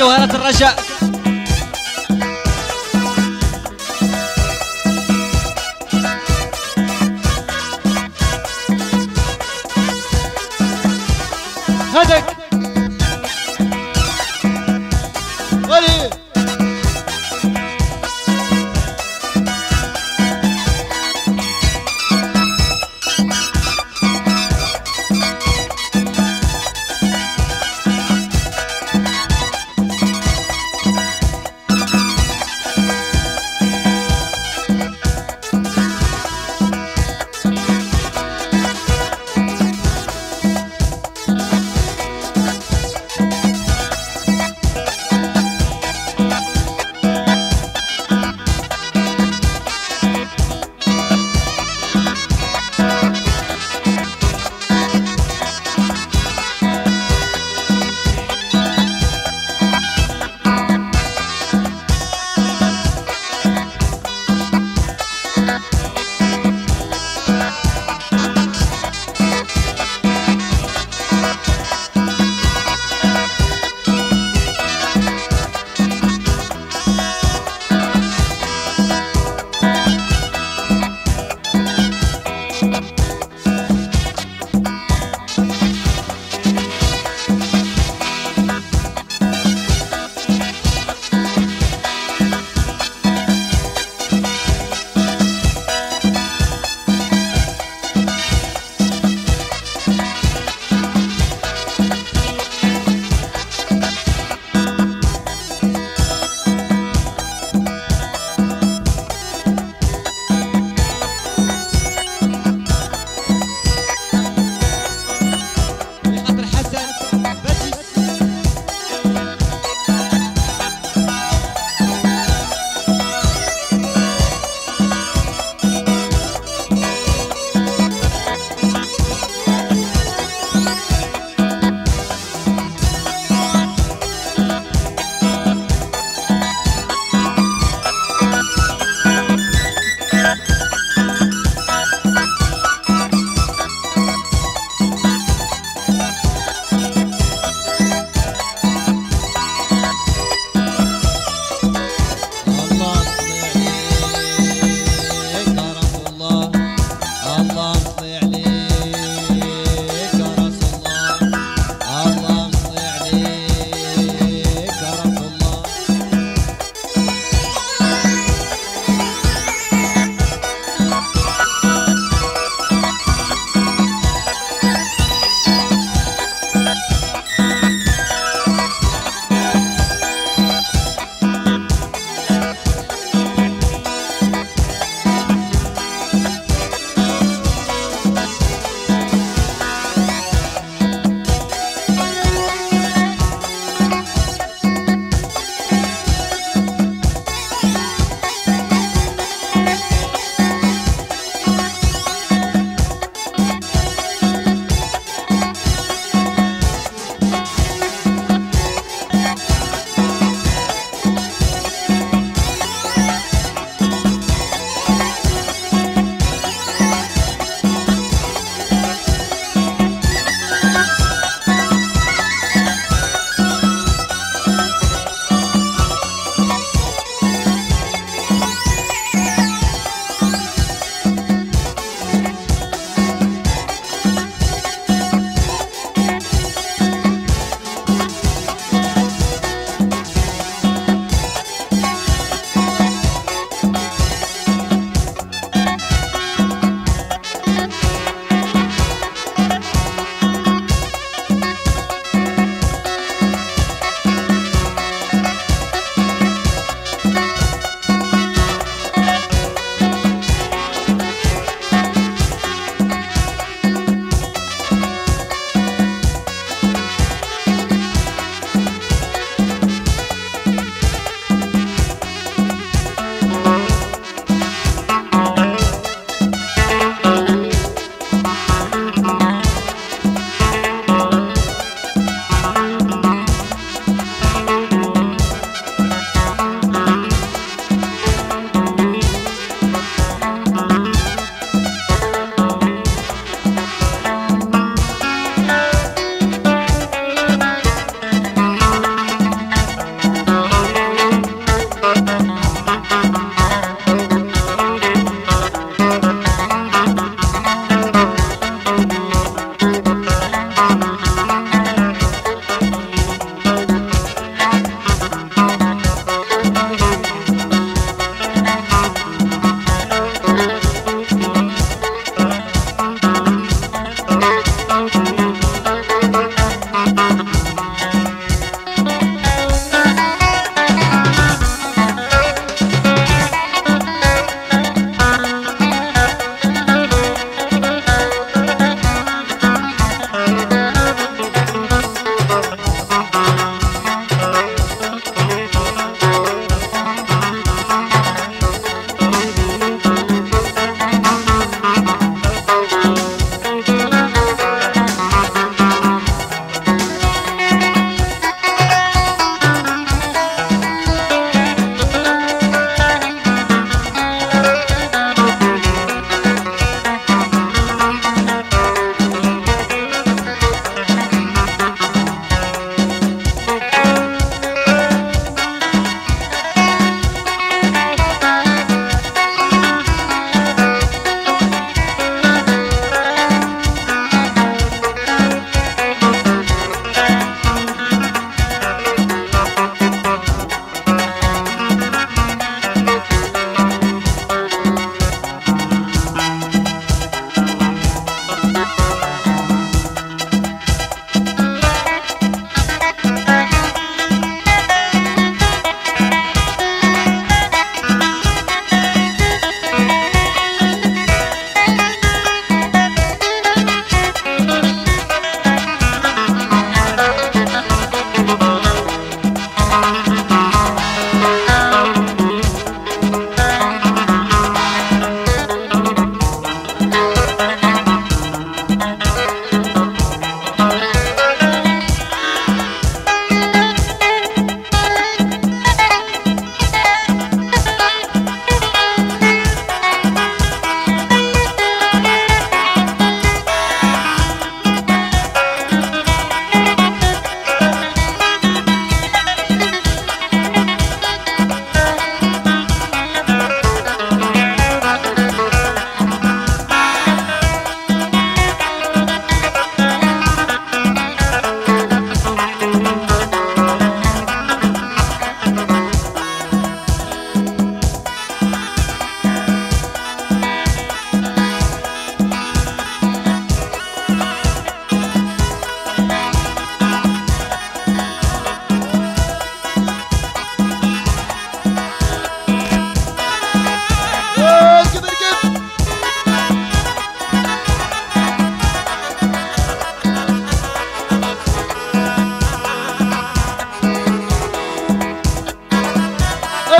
جوهرة الرجاء. هذاك غالي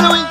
Halloween